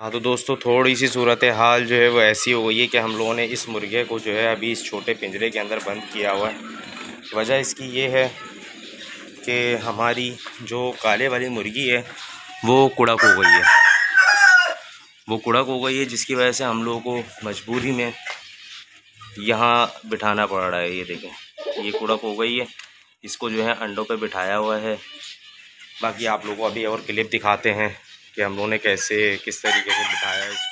हाँ तो दोस्तों थोड़ी सी सूरत हाल जो है वो ऐसी हो गई है कि हम लोगों ने इस मुर्गे को जो है अभी इस छोटे पिंजरे के अंदर बंद किया हुआ है। वजह इसकी ये है कि हमारी जो काले वाली मुर्गी है, वो कुड़क हो गई है। वो कुड़क हो गई है, जिसकी वजह से हम लोगों को मजबूरी में यहाँ बिठाना पड़ रहा है, ये देखें। ये कुड़क हो गई है, इसको जो है अंडों पे बिठाया हुआ है। बाकी आप लोगों को अभी और क्लिप दिखाते हैं। कि हम लोगों ने कैसे किस तरीके से बिठाया इसको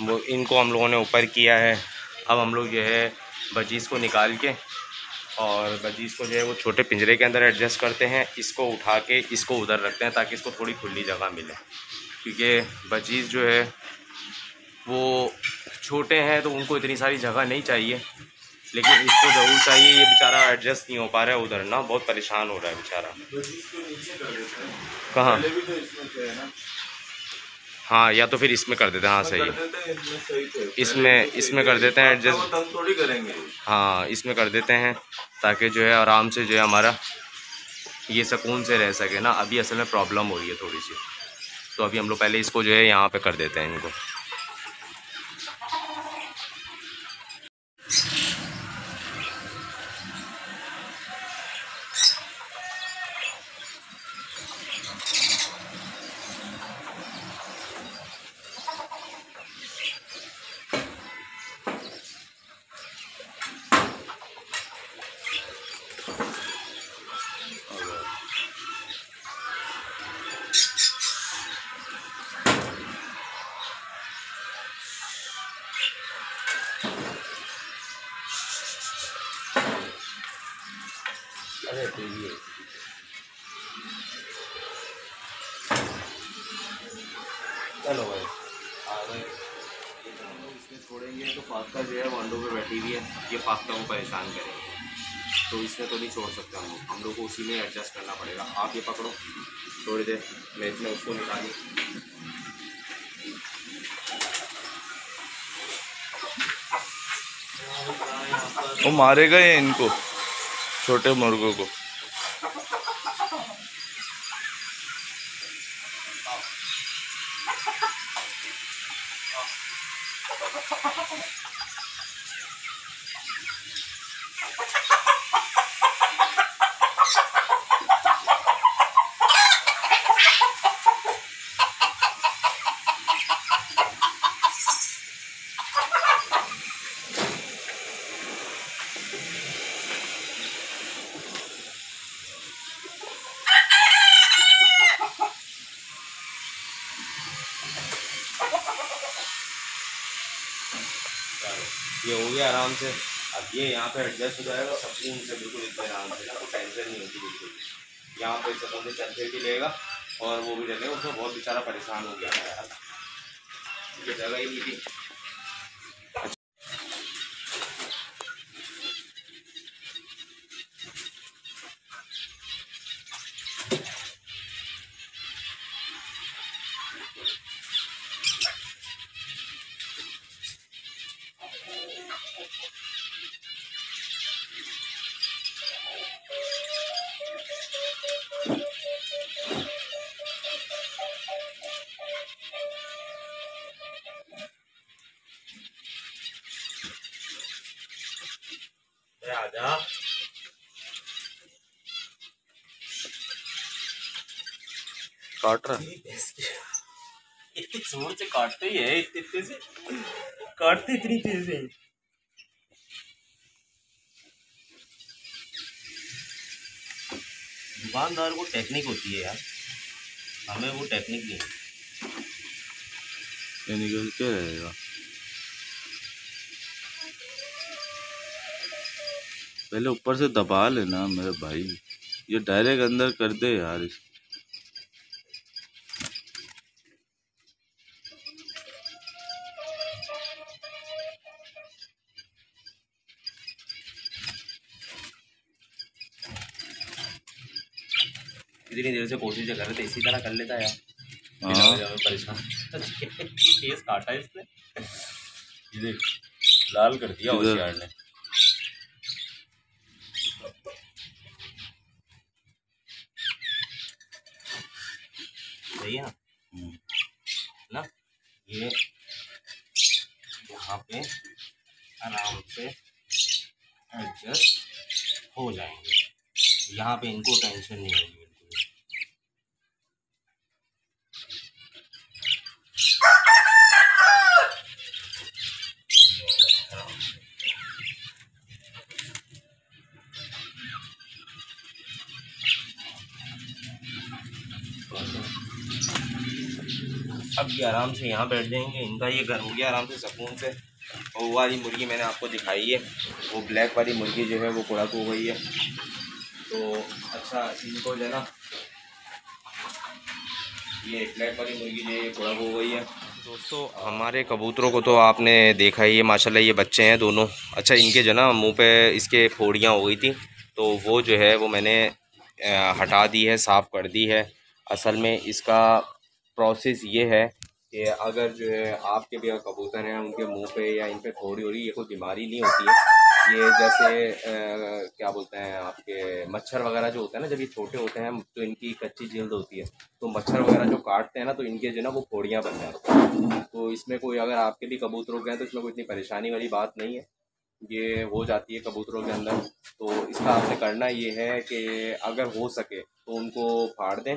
वो इनको हम लोगों ने ऊपर किया है। अब हम लोग जो है बजीज़ को निकाल के और बजीज़ को जो है वो छोटे पिंजरे के अंदर एडजस्ट करते हैं। इसको उठा के इसको उधर रखते हैं ताकि इसको थोड़ी खुली जगह मिले। क्योंकि बजीज़ जो है वो छोटे हैं तो उनको इतनी सारी जगह नहीं चाहिए। लेकिन इसको ज़रूर चाहिए ये बेचारा एडजस्ट नहीं हो पा रहा है उधर ना। बहुत परेशान हो रहा है बेचारा। कहाँ? हाँ या तो फिर इसमें कर देते हैं। हाँ सही है। इसमें इसमें कर देते हैं एडजस्ट थोड़ी करेंगे। हाँ इसमें कर देते हैं ताकि जो है आराम से जो है हमारा ये सुकून से रह सके ना। अभी असल में प्रॉब्लम हो रही है थोड़ी सी। तो अभी हम लोग पहले इसको जो है यहाँ पे कर देते हैं इनको। अरे टीवी चलो भाई। आ गए। इसमें छोड़ेंगे तो फाख्ता जो है वांडो पे बैठी हुई है। ये फाख्ता को परेशान करेंगे। तो इसमें तो नहीं छोड़ सकते हम लोग। हम लोग को उसी में एडजस्ट करना पड़ेगा। आप ये पकड़ो। थोड़ी देर मैं इसमें उसको निकाली वो मारेगा ये इनको? छोटे मुर्गों को गया आराम से। अब ये यहाँ पे एडजस्ट हो जाएगा सुकून से बिल्कुल आराम से। ना कोई टेंशन नहीं होती बिल्कुल यहाँ पे सुकून से फिर भी लेगा और वो भी लेगा। उसमें बहुत बेचारा परेशान हो गया है ये जगह ही नहीं थी अरे आजा काट रहा इतनी ज़ोर से काटते ही है इतने इतने से। काटते इतनी तेज है दुकानदार को टेक्निक होती है यार। हमें वो टेक्निक नहीं है। निकल के रहेगा। पहले ऊपर से दबा लेना मेरे भाई। ये डायरेक्ट अंदर कर दे यार। इतनी देर से कोशिश कर रहे थे इसी तरह कर लेता यार। हाँ। परेशान। केस काटा इसने। ये देख लाल कर दिया। होशियार ने। सही है ना? हम्म, ना? ये यहाँ पे आराम से एडजस्ट हो जाएँगे। यहाँ पे इनको टेंशन नहीं होगी बिल्कुल। अब ये आराम से यहाँ बैठ जाएँगे। इनका ये घर हो गया आराम से सुकून से। वो वाली मुर्गी मैंने आपको दिखाई है। वो ब्लैक वाली मुर्गी जो है, वो कुड़क हो गई है। तो अच्छा इनको जो है ना, ये ब्लैक वाली मुर्गी जो है, ये कुड़क हो गई है। दोस्तों, हमारे कबूतरों को तो आपने देखा ही है, माशाल्लाह ये बच्चे हैं दोनों। अच्छा इनके जो ना, मुँह पे इसके फोड़ियाँ हो गई थी। तो वो जो है, वो मैंने हटा दी है, साफ़ कर दी है। असल में इसका प्रोसेस ये है कि अगर जो है आपके भी कबूतर हैं उनके मुँह पे या इन पर थोड़ी हो रही ये कोई बीमारी नहीं होती है। ये जैसे अ, क्या बोलते हैं आपके मच्छर वगैरह जो होते हैं ना जब ये छोटे होते हैं तो इनकी कच्ची जिल्द होती है। तो मच्छर वगैरह जो काटते हैं ना तो इनके जो ना वो फोड़ियाँ बन जाती हैं। तो इसमें कोई अगर आपके भी कबूतरों के हैं तो इसमें कोई इतनी परेशानी वाली बात नहीं है। ये हो जाती है कबूतरों के अंदर। तो इसका आपने करना ये है कि अगर हो सके तो उनको फाड़ दें।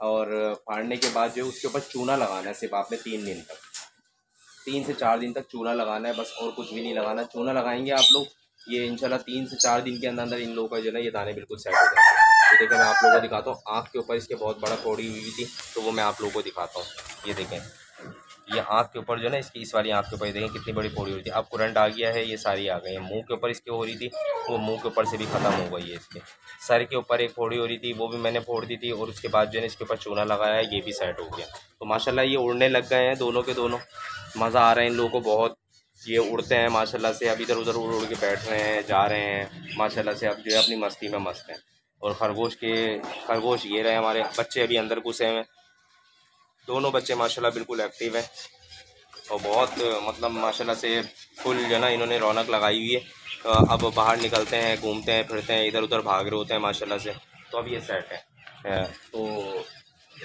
और फाड़ने के बाद जो है उसके ऊपर चूना लगाना है सिर्फ़ आपने तीन दिन तक। तीन से चार दिन तक चूना लगाना है, बस और कुछ भी नहीं लगाना। चूना लगाएँगे आप लोग, ये इनशाला तीन से चार दिन के अंदर अंदर इन लोगों का जो है ये दाने बिल्कुल सेट हो जाएँगे। ये देखें मैं आप लोगों को दिखाता हूँ, आँख के ऊपर इसके बहुत बड़ा फोड़ी हुई थी तो वो मैं आप लोगों को दिखाता हूँ। ये देखें। ये आँख के ऊपर जो है ना, इसकी इस वाली आँख के ऊपर देखें कितनी बड़ी फोड़ी रही थी। अब करंट आ गया है, ये सारी आ गई है। मुँह के ऊपर इसके हो रही थी, वो मुँह के ऊपर से भी ख़त्म हो गई है इसके सर के ऊपर एक फोड़ी हो रही थी, वो भी मैंने फोड़ दी थी, और उसके बाद जो है इसके ऊपर चूना लगाया है, ये भी सेट हो गया। तो माशाल्लाह ये उड़ने लग गए हैं दोनों के दोनों। मज़ा आ रहा है इन लोगों को बहुत। ये उड़ते हैं, माशाल्लाह से। अब इधर उधर उड़ उड़ के बैठ रहे हैं, जा रहे हैं। माशाल्लाह से अब जो है अपनी मस्ती में मस्त हैं। और खरगोश के, खरगोश ये रहे हमारे, बच्चे अभी अंदर घुसे हैं। दोनों बच्चे माशाल्लाह बिल्कुल एक्टिव हैं। और बहुत मतलब माशाल्लाह से फुल जो ना इन्होंने रौनक लगाई हुई है। अब बाहर निकलते हैं, घूमते हैं, फिरते हैं इधर उधर भाग रहे होते हैं माशाल्लाह से। तो अब ये सेट है। तो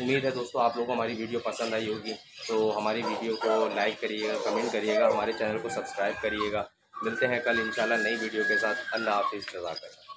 उम्मीद है दोस्तों आप लोगों को हमारी वीडियो पसंद आई होगी। तो हमारी वीडियो को लाइक करिएगा कमेंट करिएगा, हमारे चैनल को सब्सक्राइब करिएगा। मिलते हैं कल इंशाल्लाह नई वीडियो के साथ। अल्लाह हाफिज़ जजाकर